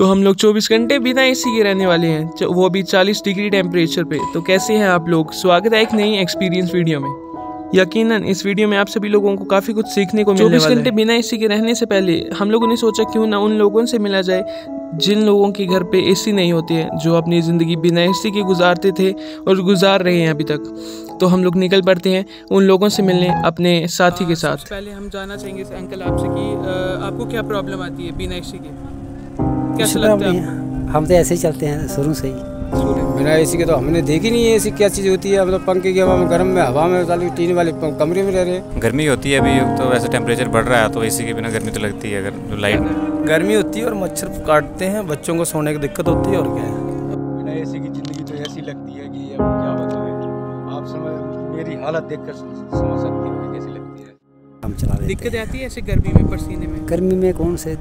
तो हम लोग 24 घंटे बिना एसी के रहने वाले हैं। वो भी 40 डिग्री टेम्परेचर पे। तो कैसे हैं आप लोग? स्वागत है एक नई एक्सपीरियंस वीडियो में। यकीनन इस वीडियो में आप सभी लोगों को काफ़ी कुछ सीखने को मिलने वाला घंटे बिना एसी के रहने से पहले हम लोगों ने सोचा क्यों ना उन लोगों से मिला जाए जिन लोगों के घर पे एसी नहीं होती है जो अपनी ज़िंदगी बिना एसी के गुजारते थे और गुजार रहे हैं अभी तक। तो हम लोग निकल पड़ते हैं उन लोगों से मिलने अपने साथी के साथ। पहले हम जाना चाहेंगे अंकल आपसे कि आपको क्या प्रॉब्लम आती है बिना एसी के? कैसा लगता है। हम तो ऐसे ही चलते हैं शुरू से ही? बिना एसी के तो हमने देखी नहीं है एसी क्या चीज़ होती है। मतलब पंखे की हवा में गर्म में हवा में वाली टीन वाले कमरे में रह रहे हैं। गर्मी होती है अभी तो वैसे टेम्परेचर बढ़ रहा है तो एसी के बिना गर्मी तो लगती है अगर जो लाइट गर्मी होती है और मच्छर काटते हैं बच्चों को सोने की दिक्कत होती है और क्या है? बिना एसी की ज़िंदगी तो ऐसी लगती है कि अब क्या बताएँ। आप समझ मेरी हालत देखकर समझ हम चला देते दिक्कत आती है ऐसे गर्मी में पसीने में? गर्मी में कौन से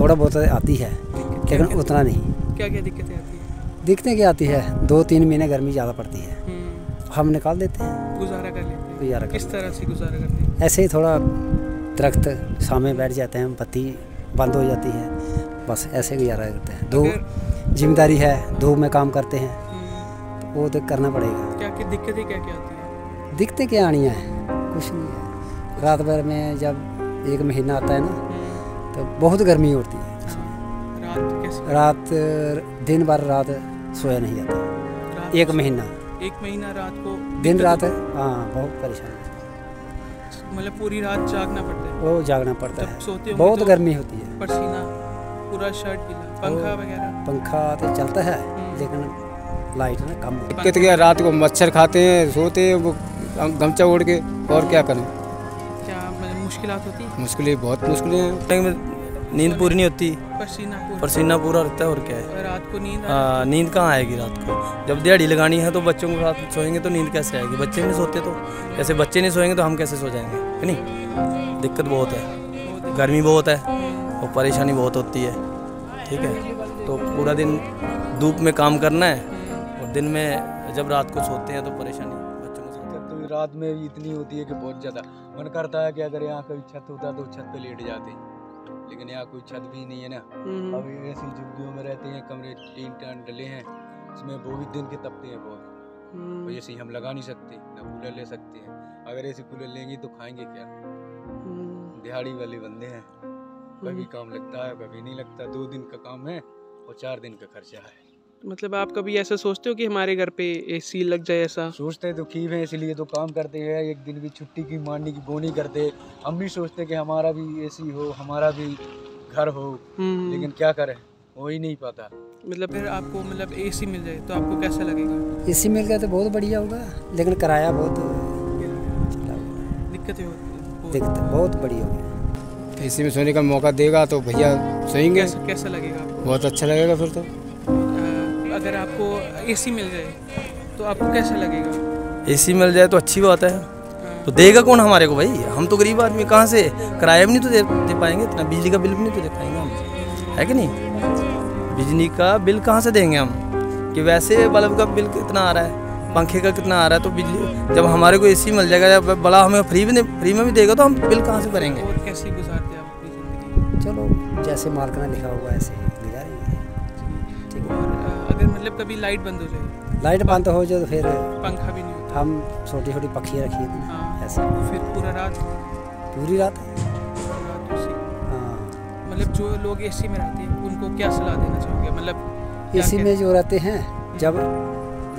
थोड़ा बहुत आती है लेकिन उतना नहीं। क्या क्या दिक्कतें आती है? दिखने की आती है? दो तीन महीने गर्मी ज़्यादा पड़ती है। हम्म, हम निकाल देते हैं। गुजारा कर लेते हैं। गुजारा किस तरह से गुजारा करते हैं? ऐसे ही थोड़ा दरख्त सामने बैठ जाते हैं बत्ती बंद हो जाती है। बस ऐसे गुजारा करते हैं। दो ज़िम्मेदारी है धूप में काम करते हैं। हम्म, तो वो तो करना पड़ेगा। क्या क्या दिक्कतें क्या क्या आती है? दिखते क्या आनी है? कुछ नहीं है। रात भर में जब एक महीना आता है ना तो बहुत गर्मी होती है। रात रात दिन भर रात सोया नहीं जाता। एक महीना। एक महीना रात को दिन रात हाँ? बहुत परेशान मतलब पूरी रात जागना पड़ता है? वो जागना पड़ता है। सोते बहुत तो गर्मी होती है। पसीना पूरा शर्ट गीला पंखा वगैरह? पंखा तो चलता है हम्म। लेकिन लाइट ना कम होती दिक्कत क्या रात को मच्छर खाते हैं सोते हैं वो गम- गमछा ओढ़ के और क्या करें? मुश्किलात होती? है मुश्किलें बहुत मुश्किलें हैं। टाइम नींद पूरी नहीं होती। पसीना पूरा। पसीना पूरा रहता है और क्या है? रात को नींद हाँ, नींद कहाँ आएगी रात को? जब दिहाड़ी लगानी है तो बच्चों को रात सोएँगे तो नींद कैसे आएगी? बच्चे नहीं सोते तो? ऐसे बच्चे नहीं सोएँगे तो हम कैसे सो जाएँगे? है नहीं? दिक्कत बहुत है। गर्मी बहुत है और परेशानी बहुत होती है। ठीक है? तो पूरा दिन धूप में काम करना है और दिन में जब रात को सोते हैं तो परेशानी। तो रात में भी इतनी होती है कि बहुत ज़्यादा। मन करता है कि अगर यहाँ कभी छत होता तो छत पे लेट जाते। लेकिन यहाँ कोई छत भी नहीं है ना। हम्म, अभी ऐसी झुग्गियों में रहते हैं कमरे टीन टान डले हैं। इसमें वो भी दिन के तपते हैं बहुत। हम्म, तो ऐसे हम लगा नहीं सकते ना कूलर ले सकते हैं। अगर ऐसे कूलर लेंगे तो खाएँगे क्या? हम्म, दिहाड़ी वाले बंदे हैं। कभी काम लगता है कभी नहीं लगता। दो दिन का काम है और चार दिन का खर्चा है। मतलब आप कभी ऐसा सोचते हो कि हमारे घर पे एसी लग जाए ऐसा? सोचते तो की है इसलिए तो काम करते हैं। एक दिन भी छुट्टी की मारने की नहीं करते। हम भी सोचते कि हमारा भी एसी हो हमारा भी घर हो। हम्म, लेकिन क्या करें? हो ही नहीं पाता। मतलब फिर आपको मतलब एसी मिल जाए तो आपको कैसा लगेगा? इसी मिल गया तो बहुत बढ़िया होगा लेकिन किराया बहुत दिक्कतें होती है। बहुत। दिक्कत बहुत बड़ी होगी। एसी में सोने का मौका देगा तो भैया सोएँगे। कैसा कैसा लगेगा बहुत अच्छा लगेगा फिर तो। अगर आपको एसी मिल जाए तो आपको कैसा लगेगा? एसी मिल जाए तो अच्छी बात है। तो देगा कौन हमारे को भाई? हम तो गरीब आदमी कहाँ से? किराया भी नहीं तो दे, दे पाएँगे इतना बिजली का बिल भी नहीं तो दे पाएँगे हम। है कि नहीं? बिजली का बिल कहाँ से देंगे हम? कि वैसे बल्ब का बिल कितना आ रहा है पंखे का कितना आ रहा है तो बिजली जब हमारे को एसी मिल जाएगा जब बड़ा हमें फ्री में फ्री में भी देगा तो हम बिल कहाँ से भरेंगे? और कैसे गुजारते हैं आप ज़िंदगी? चलो जैसे मालिक ने लिखा हुआ ऐसे मतलब कभी लाइट बंद हो जाए। लाइट बंद हो जाए तो फिर पंखा भी नहीं होता। हम छोटी छोटी पक्षी रखी थी हाँ ऐसे। फिर पूरा रात। पूरी रात? हाँ। मतलब जो लोग एसी में रहते हैं उनको क्या सलाह देना चाहोगे? मतलब एसी में जो रहते हैं जब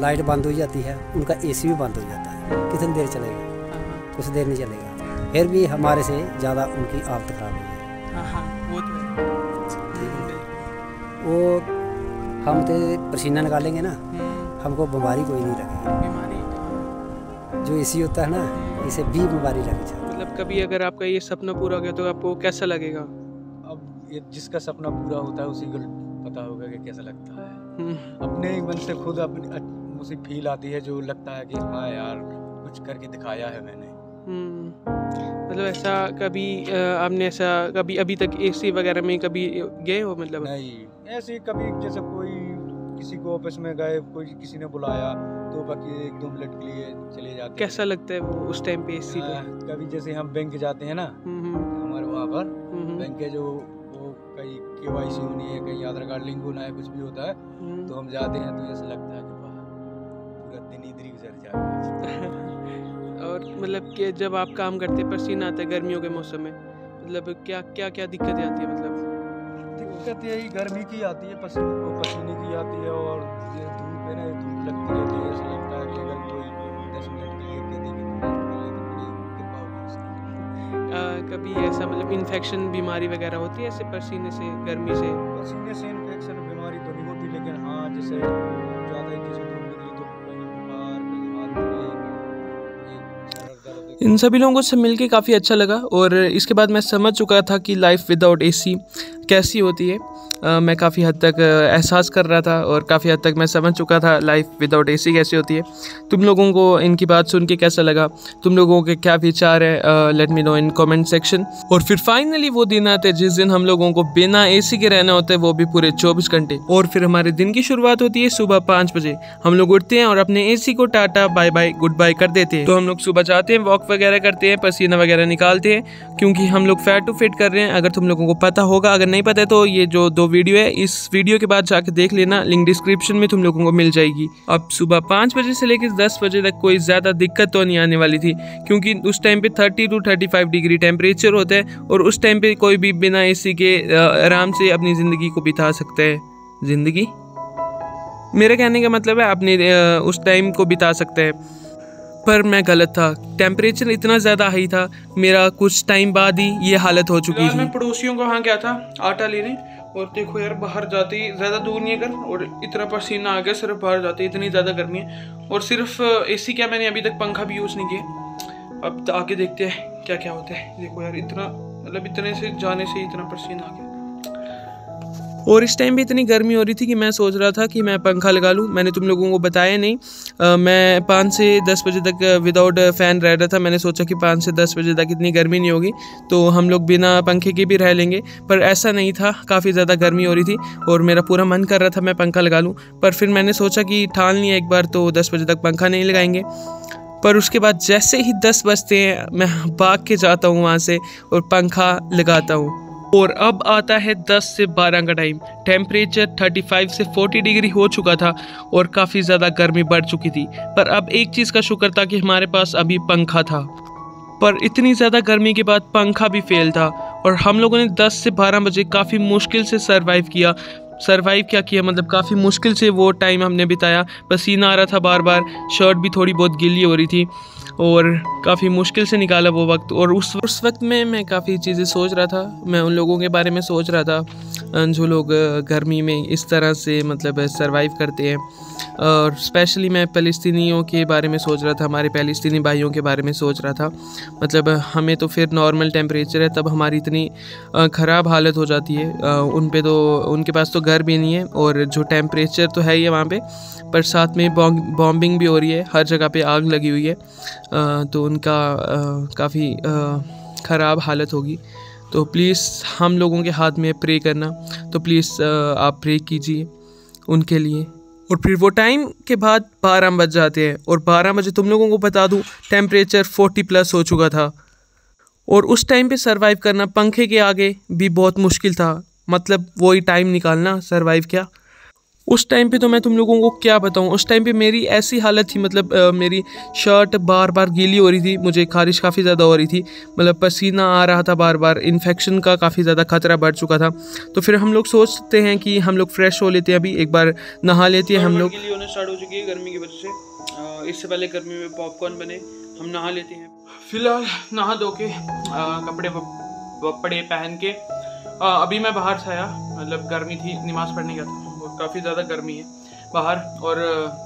लाइट बंद हो जाती है उनका एसी भी बंद हो जाता है। कितनी देर चलेगा? हाँ, हाँ, कुछ देर नहीं चलेगा। फिर भी हमारे से ज़्यादा उनकी हालत खराब है हाँ हम तो पसीना निकालेंगे ना हम्म, हमको बीमारी कोई नहीं लगेगी बीमारी। जो एसी होता है ना इसे भी बीमारी लग जाती मतलब कभी अगर आपका ये सपना पूरा हो गया तो आपको कैसा लगेगा? अब ये जिसका सपना पूरा होता है उसी को पता होगा कि कैसा लगता है। हम्म, अपने ही मन से खुद अपनी उसी फील आती है जो लगता है कि हाँ यार कुछ करके दिखाया है मैंने। मतलब ऐसा कभी आपने ऐसा कभी अभी तक एसी वगैरह में कभी गए हो मतलब? नहीं। ऐसे कभी जैसे कोई किसी को ऑफ़िस में गए कोई किसी ने बुलाया तो बाकी एक दो मिनट के लिए चले जाते कैसा लगता है वो उस टाइम पे एसी पे? कभी जैसे हम बैंक जाते हैं ना हम्म, हम्म, हमारे वहाँ पर हम्म, बैंक के जो वो कई के वाई सी होनी है कहीं आधार कार्ड लिंक होना है कुछ भी होता है हम्म। तो हम जाते हैं तो ऐसा लगता है कि वाह पूरा दिन इधर ही गुजर जाएगा और मतलब कि जब आप काम करते हैं पसीना आता है गर्मियों के मौसम में मतलब क्या क्या क्या दिक्कतें आती है मतलब? दिक्कत यही गर्मी की आती है पसीने को पसीने की आती है और ये धूप है ना धूप लगती रहती है ऐसा लगता है कि अगर कोई दस मिनट के लिए तो कभी ऐसा मतलब इन्फेक्शन बीमारी वगैरह होती है ऐसे पसीने से गर्मी से? पसीने से इन्फेक्शन बीमारी तो नहीं होती लेकिन हाँ जैसे इन सभी लोगों से मिलके काफ़ी अच्छा लगा और इसके बाद मैं समझ चुका था कि लाइफ विदाउट एसी कैसी होती है। मैं काफ़ी हद तक एहसास कर रहा था और काफ़ी हद तक मैं समझ चुका था लाइफ विदाउट एसी कैसी होती है। तुम लोगों को इनकी बात सुन के कैसा लगा? तुम लोगों के क्या विचार है? Let me know in comment section और फिर फाइनली वो दिन आते जिस दिन हम लोगों को बिना एसी के रहना होता है, वो भी पूरे 24 घंटे। और फिर हमारे दिन की शुरुआत होती है सुबह पाँच बजे। हम लोग उठते हैं और अपने एसी को tata bye bye goodbye कर देते हैं। तो हम लोग सुबह जाते हैं वॉक वगैरह करते हैं, पसीना वगैरह निकालते हैं, क्योंकि हम लोग फैट टू फिट कर रहे हैं। अगर तुम लोगों को पता होगा, अगर नहीं पता है तो ये जो दो वीडियो है इस वीडियो के बाद जाके देख लेना लिंक डिस्क्रिप्शन में तुम लोगों को मिल जाएगी। अब सुबह पाँच बजे से लेकर दस बजे तक कोई ज़्यादा दिक्कत तो नहीं आने वाली थी क्योंकि उस टाइम पे thirty two thirty five degree temperature होता है और उस टाइम पे कोई भी बिना एसी के आराम से अपनी ज़िंदगी को बिता सकता है। ज़िंदगी? मेरे कहने का मतलब है अपने उस टाइम को बिता सकते हैं। पर मैं गलत था। टेम्परेचर इतना ज़्यादा हाई था मेरा कुछ टाइम बाद ही ये हालत हो चुकी थी। मैं पड़ोसियों को वहाँ गया था? आटा लेने? और देखो यार, बाहर जाते ही ज़्यादा दूर नहीं है घर, और इतना पसीना आ गया, सिर्फ़ बाहर जाते इतनी ज़्यादा गर्मी है। और सिर्फ़ एसी क्या मैंने अभी तक पंखा भी यूज़ नहीं किया। अब तो आगे देखते हैं क्या क्या होता है। देखो यार, इतना मतलब इतने से जाने से इतना पसीना आ गया। और इस टाइम भी इतनी गर्मी हो रही थी कि मैं सोच रहा था कि मैं पंखा लगा लूँ। मैंने तुम लोगों को बताया नहीं। अ, मैं पाँच से दस बजे तक विदाउट फ़ैन रह रहा था। मैंने सोचा कि पाँच से दस बजे तक इतनी गर्मी नहीं होगी तो हम लोग बिना पंखे के भी रह लेंगे। पर ऐसा नहीं था। काफ़ी ज़्यादा गर्मी हो रही थी और मेरा पूरा मन कर रहा था मैं पंखा लगा लूँ। पर फिर मैंने सोचा कि ठान लिया एक बार तो दस बजे तक पंखा नहीं लगाएँगे। पर उसके बाद जैसे ही दस बजते हैं मैं भाग के जाता हूँ वहाँ से और पंखा लगाता हूँ। और अब आता है 10 से 12 का टाइम टेम्परेचर 35 से 40 डिग्री हो चुका था और काफ़ी ज़्यादा गर्मी बढ़ चुकी थी। पर अब एक चीज़ का शुक्र था कि हमारे पास अभी पंखा था। पर इतनी ज़्यादा गर्मी के बाद पंखा भी फेल था और हम लोगों ने 10 से 12 बजे काफ़ी मुश्किल से सरवाइव किया। सरवाइव क्या किया? मतलब काफ़ी मुश्किल से वो टाइम हमने बिताया। पसीना आ रहा था बार बार शर्ट भी थोड़ी बहुत गीली हो रही थी। और काफ़ी मुश्किल से निकाला वो वक्त। और उस उस वक्त में मैं काफ़ी चीज़ें सोच रहा था। मैं उन लोगों के बारे में सोच रहा था जो लोग गर्मी में इस तरह से मतलब सरवाइव करते हैं। और स्पेशली मैं फ़लस्तीनियों के बारे में सोच रहा था, हमारे फ़लस्तीनी भाइयों के बारे में सोच रहा था। मतलब हमें तो फिर नॉर्मल टेम्परेचर है, तब हमारी इतनी ख़राब हालत हो जाती है। उन पे तो उनके पास तो घर भी नहीं है, और जो टेम्परेचर तो है ही वहाँ पे पर साथ में बॉम्बिंग भी हो रही है। हर जगह पे आग लगी हुई है। अ, तो उनका काफ़ी ख़राब हालत होगी। तो प्लीज़ हम लोगों के हाथ में प्रे करना। तो प्लीज़ आप प्रे कीजिए उनके लिए। और फिर वो टाइम के बाद बारह बज जाते हैं। और बारह बजे तुम लोगों को बता दूँ टेम्परेचर फोर्टी प्लस हो चुका था। और उस टाइम पे सरवाइव करना पंखे के आगे भी बहुत मुश्किल था। मतलब वही टाइम निकालना सरवाइव क्या? उस टाइम पे तो मैं तुम लोगों को क्या बताऊँ? उस टाइम पे मेरी ऐसी हालत थी मतलब अ, मेरी शर्ट बार बार गीली हो रही थी मुझे खारिश काफ़ी ज़्यादा हो रही थी मतलब पसीना आ रहा था बार बार इन्फेक्शन का काफ़ी ज़्यादा खतरा बढ़ चुका था। तो फिर हम लोग सोचते हैं कि हम लोग फ्रेश हो लेते हैं अभी एक बार नहा लेते हैं हम लोग। गीली होने स्टार्ट हो चुकी है गर्मी की वजह से। इससे पहले गर्मी में पॉपकॉर्न बने हम नहा लेते हैं। फ़िलहाल नहा धो के कपड़े वपड़े पहन के अभी मैं बाहर से आया मतलब गर्मी थी नमाज़ पढ़ने गया था। काफ़ी ज़्यादा गर्मी है बाहर और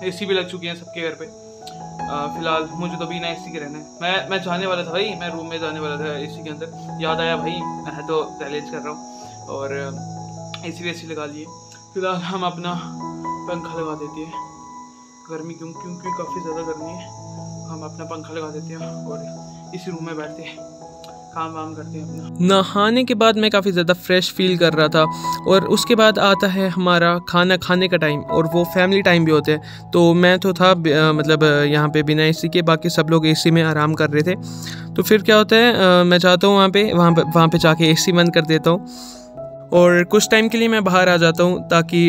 एसी भी लग चुकी है सबके घर पे। अ, फ़िलहाल मुझे तो बिना एसी के रहना है। मैं मैं जाने वाला था भाई मैं रूम में जाने वाला था एसी के अंदर। याद आया भाई मैं तो चैलेंज कर रहा हूँ और ए एसी वेसी लगा लिए फ़िलहाल हम अपना पंखा लगा देते हैं। गर्मी क्यों क्योंकि काफ़ी ज़्यादा गर्मी है। हम अपना पंखा लगा देते हैं और इसी रूम में बैठते हैं। काम वाम करते हैं अपना। नहाने के बाद मैं काफ़ी ज़्यादा फ्रेश फील कर रहा था और उसके बाद आता है हमारा खाना खाने का टाइम और वो फैमिली टाइम भी होते हैं। तो मैं तो था मतलब यहाँ पे बिना एसी के, बाकी सब लोग एसी में आराम कर रहे थे। तो फिर क्या होता है मैं चाहता हूँ वहाँ पे वहाँ पे वहाँ पे जाके एसी बंद कर देता हूँ। और कुछ टाइम के लिए मैं बाहर आ जाता हूँ ताकि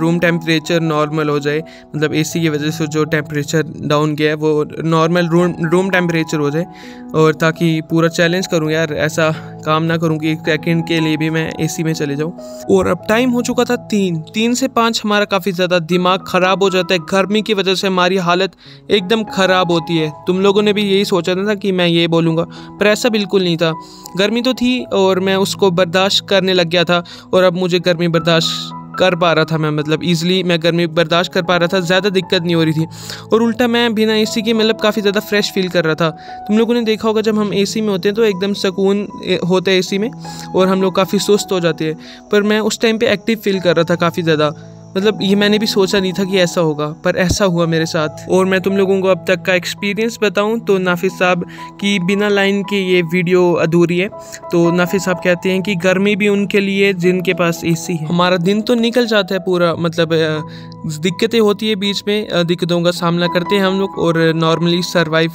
रूम टेम्परेचर नॉर्मल हो जाए। मतलब एसी की वजह से जो टेम्परेचर डाउन गया है, वो नॉर्मल रूम रूम टेम्परेचर हो जाए और ताकि पूरा चैलेंज करूँ यार, ऐसा काम ना करूँ कि एक सेकेंड के लिए भी मैं एसी में चले जाऊँ। और अब टाइम हो चुका था तीन। तीन से पाँच हमारा काफ़ी ज़्यादा दिमाग ख़राब हो जाता है। गर्मी की वजह से हमारी हालत एकदम ख़राब होती है। तुम लोगों ने भी यही सोचा था कि मैं ये बोलूँगा। पर ऐसा बिल्कुल नहीं था। गर्मी तो थी और मैं उसको बर्दाश्त करने लग गया था। और अब मुझे गर्मी बर्दाश्त कर पा रहा था मैं मतलब ईजिली मैं गर्मी बर्दाश्त कर पा रहा था, ज़्यादा दिक्कत नहीं हो रही थी। और उल्टा मैं बिना एसी के मतलब काफ़ी ज़्यादा फ्रेश फील कर रहा था। तुम लोगों ने देखा होगा जब हम एसी में होते हैं तो एकदम सुकून होता है एसी में और हम लोग काफ़ी सुस्त हो जाते हैं। पर मैं उस टाइम पर एक्टिव फील कर रहा था काफ़ी ज़्यादा। मतलब ये मैंने भी सोचा नहीं था कि ऐसा होगा, पर ऐसा हुआ मेरे साथ। और मैं तुम लोगों को अब तक का एक्सपीरियंस बताऊँ तो नाफिस साहब की बिना लाइन के ये वीडियो अधूरी है। तो नाफिस साहब कहते हैं कि गर्मी भी उनके लिए जिनके पास एसी है। हमारा दिन तो निकल जाता है पूरा मतलब दिक्कतें होती है बीच में दिक्कतों का सामना करते हैं हम लोग और नॉर्मली सर्वाइव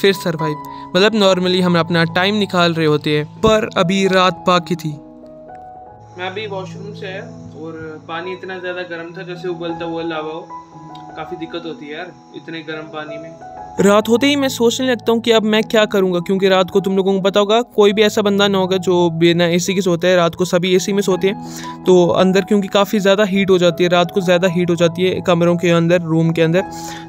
फिर सर्वाइव मतलब नॉर्मली हम अपना टाइम निकाल रहे होते हैं, पर अभी रात बाकी थी। मैं अभी वॉशरूम से आया। और पानी इतना ज़्यादा गर्म था जैसे उबलता हुआ लावा हो, काफ़ी दिक्कत होती है यार, इतने गर्म पानी में। रात होते ही मैं सोचने लगता हूँ कि अब मैं क्या करूँगा, क्योंकि रात को तुम लोगों को पता होगा, कोई भी ऐसा बंदा ना होगा जो बिना एसी के सोता है, रात को सभी एसी में सोते हैं। तो अंदर क्योंकि काफ़ी ज़्यादा हीट हो जाती है, रात को ज़्यादा हीट हो जाती है कमरों के अंदर रूम के अंदर।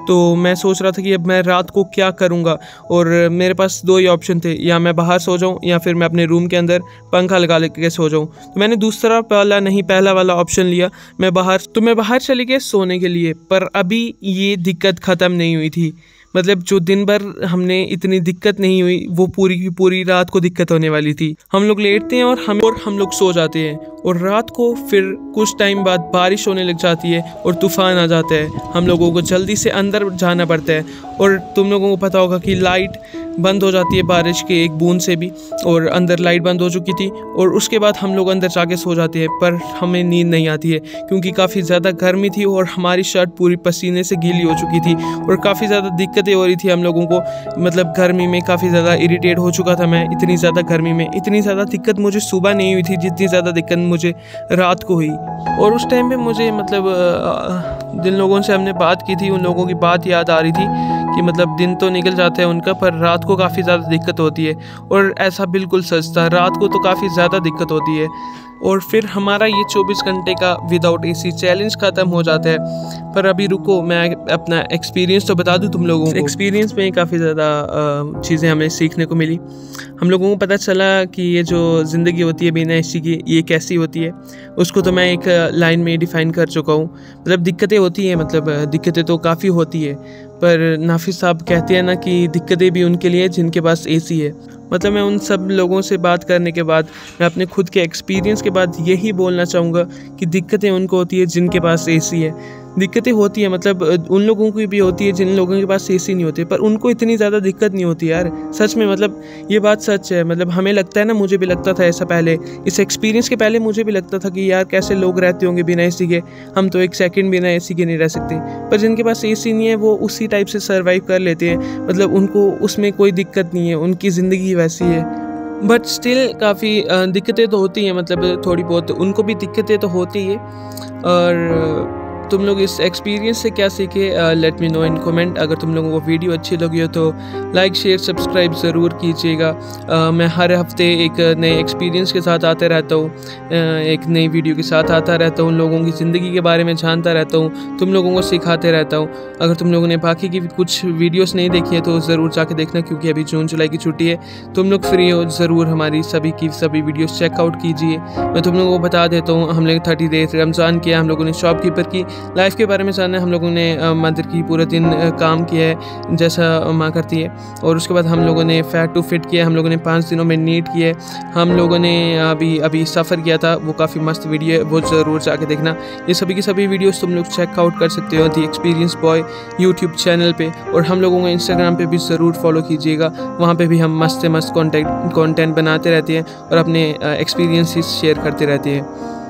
तो मैं सोच रहा था कि अब मैं रात को क्या करूँगा, और मेरे पास दो ही ऑप्शन थे, या मैं बाहर सो जाऊँ, या फिर मैं अपने रूम के अंदर पंखा लगा लेके सो जाऊँ। तो मैंने दूसरा वाला नहीं, पहला वाला ऑप्शन लिया, मैं बाहर तो मैं बाहर चले गई सोने के लिए, पर अभी ये दिक्कत ख़त्म नहीं हुई थी। मतलब जो दिन भर हमने इतनी दिक्कत नहीं हुई, वो पूरी की पूरी रात को दिक्कत होने वाली थी। हम लोग लेटते हैं और हम और हम लोग सो जाते हैं और रात को फिर कुछ टाइम बाद बारिश होने लग जाती है और तूफ़ान आ जाता है। हम लोगों को जल्दी से अंदर जाना पड़ता है और तुम लोगों को पता होगा कि लाइट बंद हो जाती है बारिश के एक बूंद से भी और अंदर लाइट बंद हो चुकी थी और उसके बाद हम लोग अंदर जाके सो जाते हैं, पर हमें नींद नहीं आती है क्योंकि काफ़ी ज़्यादा गर्मी थी और हमारी शर्ट पूरी पसीने से गीली हो चुकी थी और काफ़ी ज़्यादा दिक्कतें हो रही थी हम लोगों को। मतलब गर्मी में काफ़ी ज़्यादा इरीटेट हो चुका था मैं, इतनी ज़्यादा गर्मी में, इतनी ज़्यादा दिक्कत मुझे सुबह नहीं हुई थी, जितनी ज़्यादा दिक्कत मुझे रात को हुई। और उस टाइम पर मुझे मतलब जिन लोगों से हमने बात की थी, उन लोगों की बात याद आ रही थी कि मतलब दिन तो निकल जाते हैं उनका, पर रात को काफ़ी ज़्यादा दिक्कत होती है। और ऐसा बिल्कुल सच था, रात को तो काफ़ी ज़्यादा दिक्कत होती है। और फिर हमारा ये 24 घंटे का विदाउट एसी चैलेंज ख़त्म हो जाता है। पर अभी रुको, मैं अपना एक्सपीरियंस तो बता दूँ तुम लोगों को। एक्सपीरियंस में काफ़ी ज़्यादा चीज़ें हमें सीखने को मिली। हम लोगों को पता चला कि ये जो ज़िंदगी होती है बिना एसी की, ये कैसी होती है। उसको तो मैं एक लाइन में डिफ़ाइन कर चुका हूँ। मतलब दिक्कतें होती हैं मतलब दिक्कतें तो काफ़ी होती है। पर नाफिस साहब कहते हैं ना कि दिक्कतें भी उनके लिए जिनके पास एसी है। मतलब मैं उन सब लोगों से बात करने के बाद, मैं अपने खुद के एक्सपीरियंस के बाद यही बोलना चाहूँगा कि दिक्कतें उनको होती है जिनके पास एसी है। दिक्कतें होती है मतलब उन लोगों की भी होती है जिन लोगों के पास एसी नहीं होती पर उनको इतनी ज़्यादा दिक्कत नहीं होती यार। सच में मतलब ये बात सच है मतलब हमें लगता है ना, मुझे भी लगता था ऐसा पहले, इस एक्सपीरियंस के पहले मुझे भी लगता था कि यार, कैसे लोग रहते होंगे बिना एसी के, हम तो एक सेकेंड बिना एसी के नहीं रह सकते। पर जिनके पास एसी नहीं है, वो उसी टाइप से सर्वाइव कर लेते हैं मतलब उनको उसमें कोई दिक्कत नहीं है, उनकी ज़िंदगी वैसी है। बट स्टिल काफ़ी दिक्कतें तो होती हैं मतलब थोड़ी बहुत, उनको भी दिक्कतें तो होती है, और तुम लोग इस एक्सपीरियंस से क्या सीखे? Let me know in comment अगर तुम लोगों को वीडियो अच्छी लगी हो तो लाइक शेयर सब्सक्राइब ज़रूर कीजिएगा। Uh, मैं हर हफ़्ते एक नए एक्सपीरियंस के साथ आते रहता हूँ। Uh, एक नई वीडियो के साथ आता रहता हूँ। लोगों की ज़िंदगी के बारे में जानता रहता हूँ। तुम लोगों को सिखाते रहता हूँ। अगर तुम लोगों ने बाकी की कुछ वीडियोज़ नहीं देखी है तो ज़रूर जाके देखना क्योंकि अभी जून जुलाई की छुट्टी है। तुम लोग फ्री हो ज़रूर हमारी सभी की सभी वीडियोज़ चेकआउट कीजिए। मैं तुम लोगों को बता देता हूँ हम लोग थर्टी डेज़ रमज़ान किया हम लोगों ने शॉपकीपर की। लाइफ के बारे में जाना हम लोगों ने मंदिर की पूरे दिन काम किया है, जैसा माँ करती है। और उसके बाद हम लोगों ने फैट टू फिट किया, हम लोगों ने पाँच दिनों में नीट किए हम लोगों ने अभी अभी सफ़र किया था, वो काफ़ी मस्त वीडियो है, वो ज़रूर जाके देखना। ये सभी की सभी वीडियोस तुम लोग चेकआउट कर सकते हो the experience boy YouTube channel पे। और हम लोगों को इंस्टाग्राम पे भी ज़रूर फॉलो कीजिएगा, वहाँ पे भी हम मस्त से मस्त कॉन्टेंट कॉन्टेंट बनाते रहते हैं और अपने एक्सपीरियंसिस शेयर करते रहते हैं।